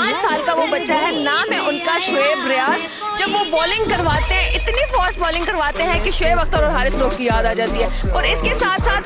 पाँच साल का वो बच्चा है नाम है उनका शुएब रियाज जब वो बॉलिंग करवाते हैं, इतनी फास्ट बॉलिंग करवाते हैं कि शुएब अख्तर और हारिस रोफ की याद आ जाती है। और इसके साथ साथ